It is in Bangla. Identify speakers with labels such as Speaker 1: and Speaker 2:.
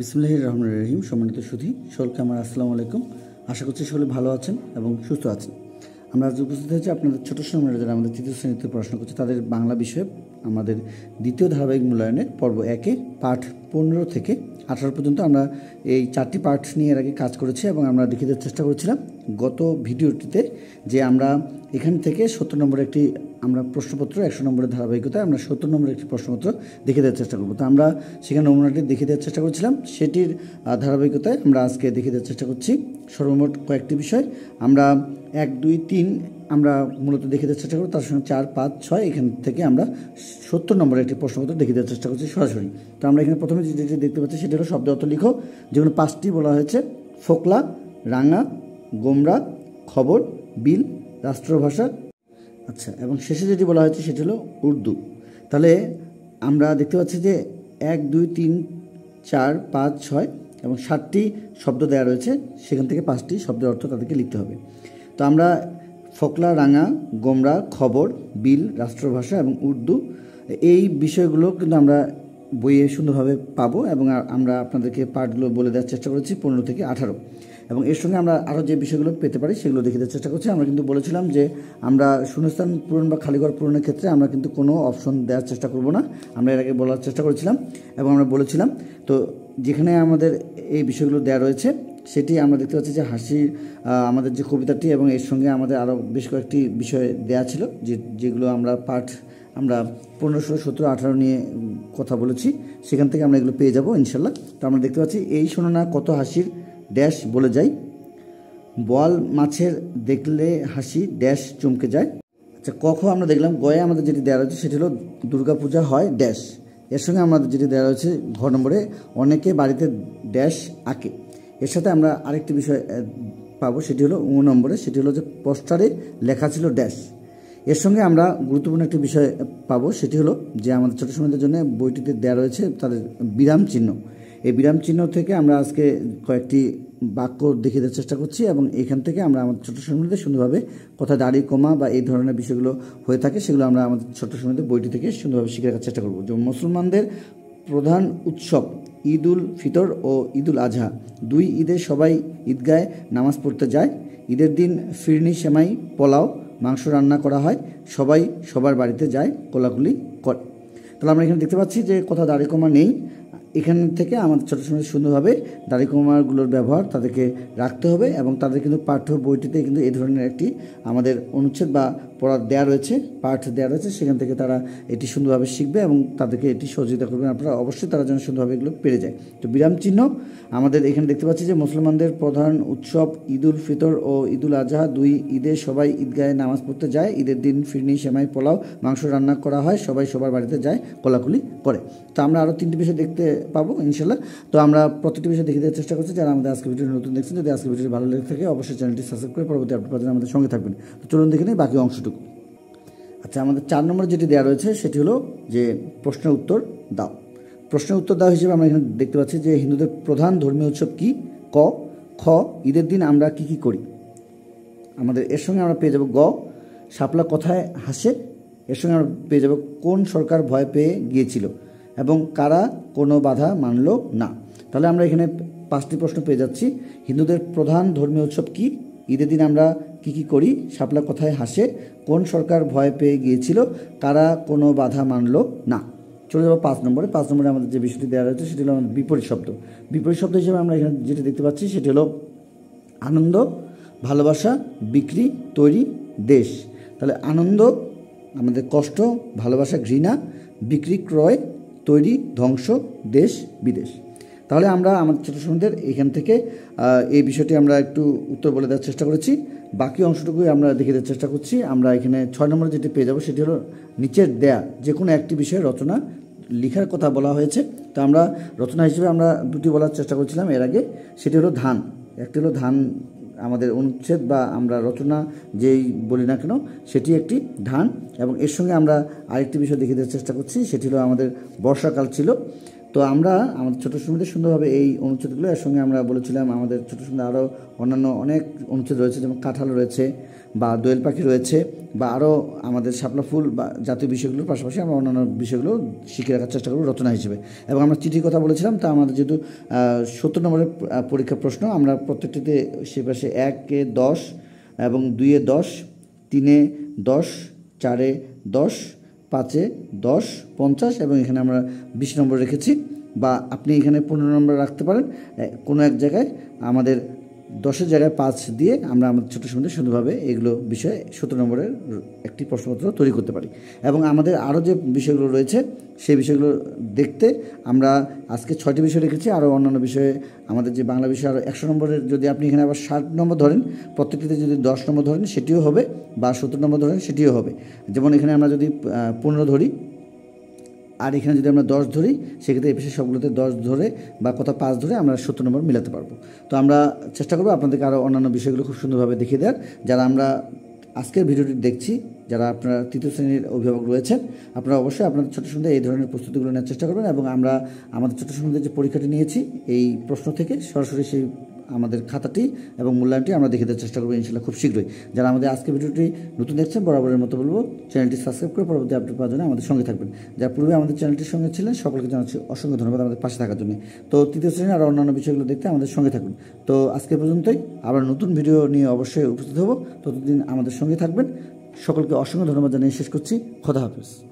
Speaker 1: বিসমুল্লাহ রহমান রহিম, সম্মানিত সুধী, সকলকে আমার আসসালামু আলাইকুম। আশা করছি সকলে ভালো আছেন এবং সুস্থ আছেন। আমরা আজ উপস্থিত হয়েছি আপনাদের ছোটো সময় যারা আমাদের তৃতীয় শ্রেণীতে পড়াশোনা করছে, তাদের বাংলা বিষয়ে আমাদের দ্বিতীয় ধারাবাহিক মূল্যায়নের পর্ব একে, পাঠ পনেরো থেকে আঠারো পর্যন্ত আমরা এই চারটি পাঠ নিয়ে এর আগে কাজ করেছি এবং আমরা দেওয়ার চেষ্টা করেছিলাম। গত ভিডিওটিতে যে আমরা এখান থেকে সত্তর নম্বরের একটি আমরা প্রশ্নপত্র, একশো নম্বরের ধারাবাহিকতায় আমরা সত্তর নম্বরের একটি প্রশ্নপত্র দেখে দেওয়ার চেষ্টা করব। তো আমরা সেখানে নমুনাটি দেখে দেওয়ার চেষ্টা করছিলাম। সেটির ধারাবাহিকতায় আমরা আজকে দেখে দেওয়ার চেষ্টা করছি। সর্বমোট কয়েকটি বিষয়। আমরা এক, দুই, তিন আমরা মূলত দেখে দেওয়ার চেষ্টা করব। তার সঙ্গে চার, পাঁচ, ছয় এখান থেকে আমরা সত্তর নম্বরের একটি প্রশ্নপত্র দেখে দেওয়ার চেষ্টা করছি সরাসরি। তো আমরা এখানে প্রথমে যেটি দেখতে পাচ্ছি সেটি হলো শব্দ অর্থ লিখো। যেগুলো পাঁচটি বলা হয়েছে। ফোকলা, রাঙা গোমরা খবর, বিল, রাষ্ট্রভাষা। আচ্ছা এবং শেষে যেটি বলা হয়েছে সেটি হলো উর্দু। তাহলে আমরা দেখতে পাচ্ছি যে এক, দুই, তিন, চার, পাঁচ, ছয় এবং সাতটি শব্দ দেওয়া রয়েছে। সেখান থেকে পাঁচটি শব্দের অর্থ তাদেরকে লিখতে হবে। তো আমরা ফকলা, রাঙা গোমরা খবর, বিল, রাষ্ট্রভাষা এবং উর্দু এই বিষয়গুলো কিন্তু আমরা বইয়ে সুন্দরভাবে পাবো এবং আমরা আপনাদেরকে পাঠগুলো বলে দেওয়ার চেষ্টা করেছি, পনেরো থেকে আঠারো। এবং এর সঙ্গে আমরা আরও যে বিষয়গুলো পেতে পারি সেগুলো দেখে চেষ্টা করছি। আমরা কিন্তু বলেছিলাম যে আমরা শূন্যস্থান পূরণ বা খালিঘর পূরণের ক্ষেত্রে আমরা কিন্তু কোনো অপশন দেওয়ার চেষ্টা করব না। আমরা এর আগে বলার চেষ্টা করেছিলাম এবং আমরা বলেছিলাম। তো যেখানে আমাদের এই বিষয়গুলো দেওয়া রয়েছে, সেটি আমরা দেখতে পাচ্ছি যে হাসির আমাদের যে কবিতাটি এবং এর সঙ্গে আমাদের আরও বেশ কয়েকটি বিষয় দেওয়া ছিল যে, যেগুলো আমরা পাঠ আমরা পনেরোশো সতেরো আঠারো নিয়ে কথা বলেছি। সেখান থেকে আমরা এগুলো পেয়ে যাব ইনশাল্লাহ। তো আমরা দেখতে পাচ্ছি এই শোনো না কত হাসির ড্যাশ বলে যাই। বল মাছের দেখলে হাসি, ড্যাশ চমকে যায়। আচ্ছা কখ আমরা দেখলাম, গয়ে আমাদের যেটি দেওয়া রয়েছে সেটি হলো দুর্গাপূজা হয় ড্যাশ। এর সঙ্গে আমাদের যেটি দেওয়া রয়েছে ঘর নম্বরে, অনেকে বাড়িতে ড্যাশ আঁকে। এর সাথে আমরা আরেকটি বিষয় পাবো, সেটি হলো উ নম্বরে, সেটি হলো যে পোস্টারে লেখা ছিল ড্যাশ। এর সঙ্গে আমরা গুরুত্বপূর্ণ একটি বিষয় পাবো, সেটি হলো যে আমাদের ছোটো সময়দের জন্য বইটিতে দেওয়া রয়েছে তাদের বিরাম চিহ্ন। এই বিরাম চিহ্ন থেকে আমরা আজকে কয়েকটি বাক্য দেখে দেওয়ার চেষ্টা করছি এবং এখান থেকে আমরা আমাদের ছোটো সময়দের সুন্দরভাবে কোথায় দাড়ি, কমা বা এই ধরনের বিষয়গুলো হয়ে থাকে, সেগুলো আমরা আমাদের ছোট্ট সময়দের বইটি থেকে সুন্দরভাবে শিখে রাখার চেষ্টা করব। যেমন মুসলমানদের প্রধান উৎসব ঈদ উল ফিতর ও ঈদ উল আজহা দুই ঈদে সবাই ঈদগায় নামাজ পড়তে যায়। ঈদের দিন ফিরনি, সেমাই, পোলাও, মাংস রান্না করা হয়। সবাই সবার বাড়িতে যায়, কোলাকুলি করে। তাহলে আমরা এখানে দেখতে পাচ্ছি যে কোথাও দাড়ি, কমা নেই। এখান থেকে আমাদের ছোটো সময় সুন্দরভাবে দাড়ি কমারগুলোর ব্যবহার তাদেরকে রাখতে হবে এবং তাদের কিন্তু পাঠ্য বইটিতে কিন্তু এই ধরনের একটি আমাদের অনুচ্ছেদ বা পড়া দেওয়া রয়েছে, পাঠ দেওয়া রয়েছে, সেখান থেকে তারা এটি সুন্দরভাবে শিখবে এবং তাদেরকে এটি সহযোগিতা করবেন আপনারা অবশ্যই তারা যেন সুন্দরভাবে এগুলো পেরে যায়। তো বিরাম চিহ্ন, আমাদের এখানে দেখতে পাচ্ছি যে মুসলমানদের প্রধান উৎসব ঈদুল ফিতর ও ঈদুল আজহা। দুই ঈদে সবাই ঈদগাহে নামাজ পড়তে যায়। ঈদের দিন ফিরনি, সেমাই, পোলাও, মাংস রান্না করা হয়। সবাই সবার বাড়িতে যায়, কোলাকুলি করে। তো আমরা আরও তিনটি বিষয় দেখতে পাবো, ইনশাল্লাহ। তো আমরা প্রতিটি বিষয় দেখে দেওয়ার চেষ্টা করছি। যারা আমাদের আজকে ভিডিও নতুন দেখছেন, যদি আজকে ভিডিও ভালো লেগে থাকে, অবশ্যই চ্যানেলটি সাবস্ক্রাইব করে পরবর্তী আপডেট পাওয়ার আমাদের সঙ্গে থাকবেন। তো চলুন দেখে নিই বাকি অংশটুকু। আচ্ছা আমাদের চার নম্বর যেটি দেওয়া রয়েছে, সেটি হলো যে প্রশ্নের উত্তর দাও। প্রশ্নের উত্তর দেওয়া হিসেবে আমরা এখানে দেখতে পাচ্ছি যে হিন্দুদের প্রধান ধর্মীয় উৎসব কি? ক, খ, ঈদের দিন আমরা কি কি করি? আমাদের এর সঙ্গে আমরা পেয়ে যাব গ, শাপলা কথায় হাসে। এর সঙ্গে আমরা পেয়ে যাব কোন সরকার ভয় পেয়ে গিয়েছিল? এবং কারা কোনো বাধা মানল না। তাহলে আমরা এখানে পাঁচটি প্রশ্ন পেয়ে যাচ্ছি। হিন্দুদের প্রধান ধর্মীয় উৎসব কি? ঈদের দিন আমরা কি কি করি? শাপলা কথায় হাসে। কোন সরকার ভয় পেয়ে গিয়েছিল? কারা কোনো বাধা মানল না? চলে যাব পাঁচ নম্বরে। পাঁচ নম্বরে আমাদের যে বিষয়টি দেওয়া রয়েছে, সেটি হলো আমাদের বিপরীত শব্দ। বিপরীত শব্দ হিসেবে আমরা এখানে যেটি দেখতে পাচ্ছি, সেটি হলো আনন্দ, ভালোবাসা, বিক্রি, তৈরি, দেশ। তাহলে আনন্দ, আমাদের কষ্ট, ভালোবাসা, ঘৃণা, বিক্রি, ক্রয় তৈরি, ধ্বংস, দেশ, বিদেশ। তাহলে আমরা আমাদের ছোটো সমুদ্রের এখান থেকে এই বিষয়টি আমরা একটু উত্তর বলে দেওয়ার চেষ্টা করেছি। বাকি অংশটুকুই আমরা দেখে দেওয়ার চেষ্টা করছি। আমরা এখানে ছয় নম্বরে যেটি পেয়ে যাব সেটি হলো নিচের দেয়া, যে কোনো একটি বিষয়ে রচনা, লেখার কথা বলা হয়েছে। তো আমরা রচনা হিসেবে আমরা দুটি বলার চেষ্টা করছিলাম এর আগে। সেটি হলো ধান। একটি হলো ধান আমাদের অনুচ্ছেদ বা আমরা রচনা যেই বলি না কেন, সেটি একটি ধান এবং এর সঙ্গে আমরা আরেকটি বিষয় দেখে দেওয়ার চেষ্টা করছি, সেটি হলো আমাদের বর্ষাকাল ছিল। তো আমরা, আমাদের ছোটো সুন্দর সুন্দরভাবে এই অনুচ্ছেদগুলো, এর সঙ্গে আমরা বলেছিলাম আমাদের ছোটো সুন্দর আরও অন্যান্য অনেক অনুচ্ছেদ রয়েছে, যেমন কাঁঠাল রয়েছে বা দোয়েল পাখি রয়েছে বা আরও আমাদের শাপলা ফুল বা জাতীয় বিষয়গুলোর পাশাপাশি আমরা অন্যান্য বিষয়গুলো শিখে রাখার চেষ্টা করব রচনা হিসেবে। এবং আমরা চিঠির কথা বলেছিলাম, তা আমাদের যেহেতু সত্তর নম্বরের পরীক্ষা প্রশ্ন, আমরা প্রত্যেকটিতে সে পাশে একে দশ এবং দুইয়ে দশ, তিনে দশ, চারে দশ পাঁচে দশ, পঞ্চাশ এবং এখানে আমরা বিশ নম্বর রেখেছি বা আপনি এখানে পনেরো নম্বর রাখতে পারেন। কোনো এক জায়গায় আমাদের দশের জায়গায় পাঁচ দিয়ে আমরা আমাদের ছোটো সময় সুন্দরভাবে এগুলো বিষয়ে সতেরো নম্বরের একটি প্রশ্নপত্র তৈরি করতে পারি। এবং আমাদের আরও যে বিষয়গুলো রয়েছে, সেই বিষয়গুলো দেখতে আমরা আজকে ছয়টি বিষয় রেখেছি। আরও অন্যান্য বিষয়ে আমাদের যে বাংলা বিষয়, আরও একশো নম্বরের যদি আপনি এখানে আবার ষাট নম্বর ধরেন, প্রত্যেকটিতে যদি দশ নম্বর ধরেন, সেটিও হবে বা সত্তর নম্বর ধরেন, সেটিও হবে। যেমন এখানে আমরা যদি পনেরো ধরি আর এখানে যদি আমরা দশ ধরি, সেক্ষেত্রে পেশে সবগুলোতে দশ ধরে বা কোথাও পাঁচ ধরে আমরা সত্তর নম্বর মিলাতে পারব। তো আমরা চেষ্টা করব আপনাদেরকে আরও অন্যান্য বিষয়গুলো খুব সুন্দরভাবে দেখিয়ে দেওয়ার। যারা আমরা আজকের ভিডিওটি দেখছি, যারা আপনারা তৃতীয় শ্রেণির অভিভাবক রয়েছেন, আপনারা অবশ্যই আপনাদের ছোটো সন্ধ্যে এই ধরনের প্রস্তুতিগুলো নেওয়ার চেষ্টা করবেন এবং আমরা আমাদের ছোটো সন্ধ্যে যে পরীক্ষাটি নিয়েছি, এই প্রশ্ন থেকে সরাসরি সেই আমাদের খাতাটি এবং মূল্যায়নটি আমরা দেখে দেওয়ার চেষ্টা করব ইনশাল্লাহ খুব শীঘ্রই। যারা আমাদের আজকে ভিডিওটি নতুন দেখছেন, বরাবরের মতো বলব, চ্যানেলটি সাবস্ক্রাইব করে পরবর্তী আপডেট পাওয়ার জন্য আমাদের সঙ্গে থাকবেন। যারা পূর্বে আমাদের চ্যানেলটির সঙ্গে ছিলেন, সকলকে জানাচ্ছি অসংখ্য ধন্যবাদ আমাদের পাশে থাকার জন্য। তো তৃতীয় শ্রেণি আর অন্যান্য বিষয়গুলো দেখতে আমাদের সঙ্গে থাকুন। তো আজকে পর্যন্তই, আবার নতুন ভিডিও নিয়ে অবশ্যই উপস্থিত হব। ততদিন আমাদের সঙ্গে থাকবেন। সকলকে অসংখ্য ধন্যবাদ জানিয়ে শেষ করছি। খোদা হাফিজ।